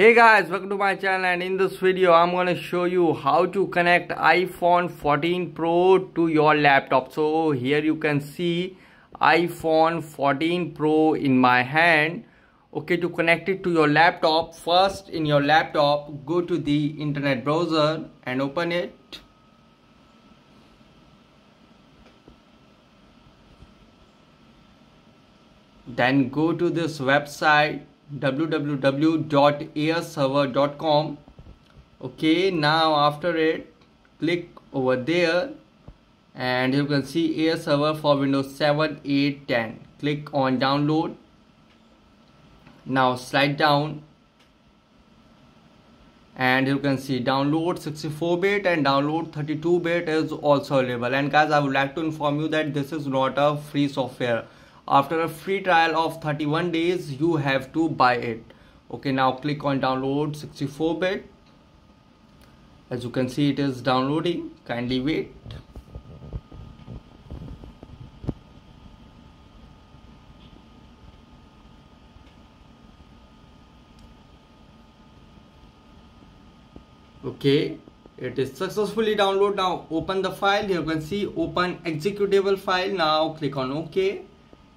Hey guys, welcome to my channel and in this video I'm going to show you how to connect iPhone 14 Pro to your laptop. So here you can see iPhone 14 Pro in my hand. Okay, to connect it to your laptop, first in your laptop, go to the internet browser and open it. Then go to this website www.airserver.com okay now after it click over there and you can see AirServer for windows 7 8 10 click on download. Now slide down. And you can see download 64 bit and download 32 bit is also available. And guys i would like to inform you that this is not a free software after a free trial of 31 days you have to buy it. Okay now click on download 64 bit. As you can see it is downloading. Kindly wait. Okay it is successfully download. Now open the file. Here you can see open executable file. Now click on ok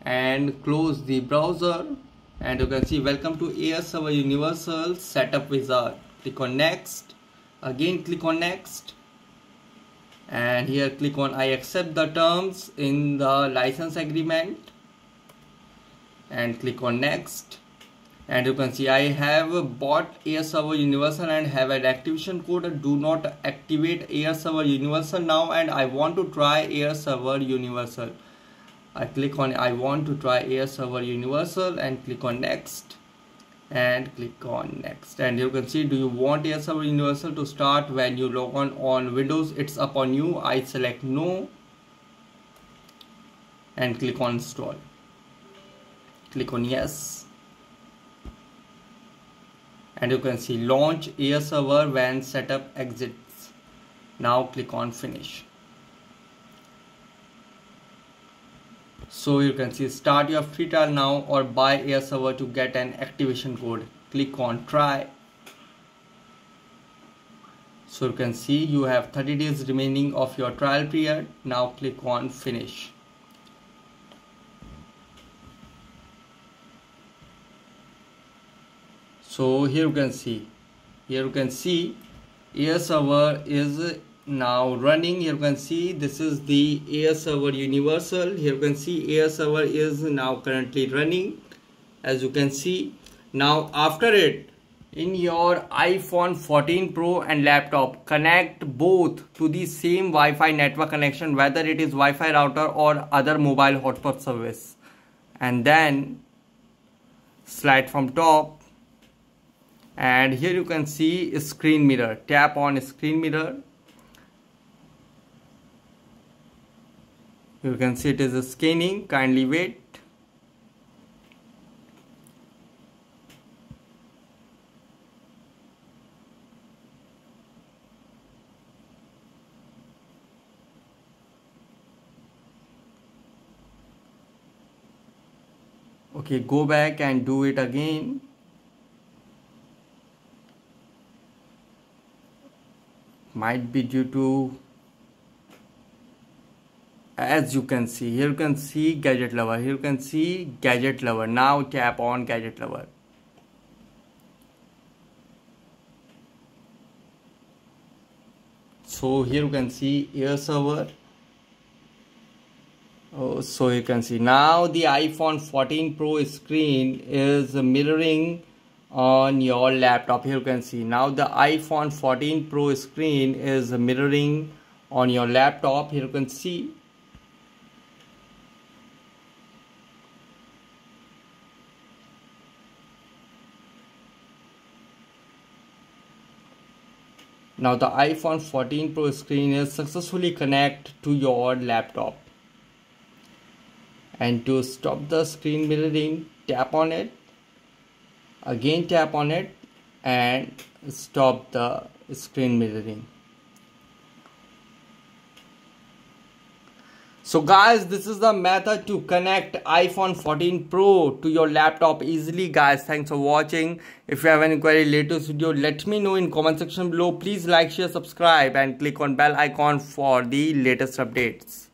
and close the browser. And you can see welcome to AirServer universal setup wizard. Click on next. Again click on next. And here click on i accept the terms in the license agreement. And click on next. And you can see i have bought AirServer universal and have an activation code. Do not activate AirServer universal now and i want to try AirServer universal I click on I want to try AirServer universal and click on next. And click on next. And you can see do you want AirServer universal to start when you log on on windows? It's upon you. I select no. And click on install. Click on yes. And you can see launch AirServer when setup exits. Now click on finish so you can see start your free trial now or buy AirServer to get an activation code. Click on try. So you can see you have 30 days remaining of your trial period. Now click on finish. So here you can see. Here you can see AirServer is now running here you can see this is the AirServer universal. Here you can see AirServer is now currently running. As you can see now after it in your iphone 14 pro and laptop connect both to the same wi-fi network connection whether it is wi-fi router or other mobile hotspot service. And then slide from top. And here you can see screen mirror. Tap on screen mirror you can see it is a scanning. Kindly wait. Okay go back and do it again. Might be due to as you can see here you can see gadget lover here you can see gadget lover. Now tap on gadget lover. So here you can see AirServer. Oh, so you can see. Now the iphone 14 pro screen is mirroring on your laptop. Here you can see. Now the iphone 14 pro screen is mirroring on your laptop. Here you can see Now the iPhone 14 Pro screen is successfully connected to your laptop. And to stop the screen mirroring, tap on it. Again tap on it and stop the screen mirroring. So guys, this is the method to connect iPhone 14 Pro to your laptop easily guys. Thanks for watching. If you have any query latest video, let me know in comment section below. Please like, share, subscribe and click on bell icon for the latest updates.